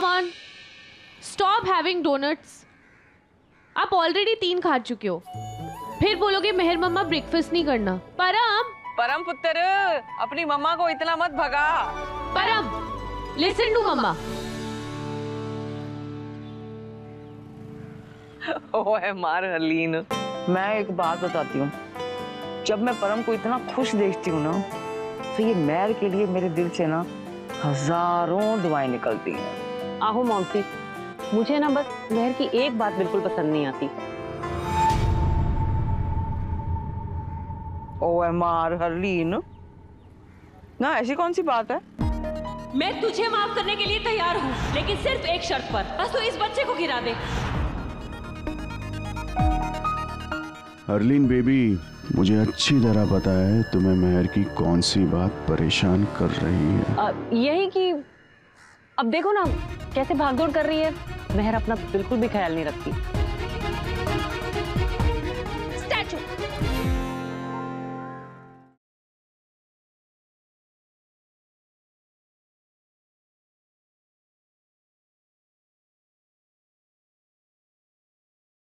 Come on stop having donuts आप already तीन खा चुके हो। फिर बोलोगे मेहर मम्मा ब्रेकफास्ट नहीं करना। परम। परम पुत्र अपनी मम्मा को इतना मत भगा। परम। Listen to mama. ओए मार हलीन। मैं एक बात बताती हूँ। जब मैं परम को इतना खुश देखती हूँ ना तो ये मैर के लिए मेरे दिल से ना हज़ारों दुआएँ निकलती हैं। आहो मौसी मुझे ना बस महर की एक बात बिल्कुल पसंद नहीं आती। ओए मार हरलीन। ना ऐसी कौन सी बात है? मैं तुझे माफ़ करने के लिए तैयार हूँ लेकिन सिर्फ़ एक शर्त पर। बस तू इस बच्चे को गिरा दे। हरलीन बेबी मुझे अच्छी तरह पता है तुम्हें मेहर की कौन सी बात परेशान कर रही है। आ, यही कि अब देखो ना कैसे भागदौड़ कर रही है? मेहर अपना बिल्कुल भी ख्याल नहीं रखती।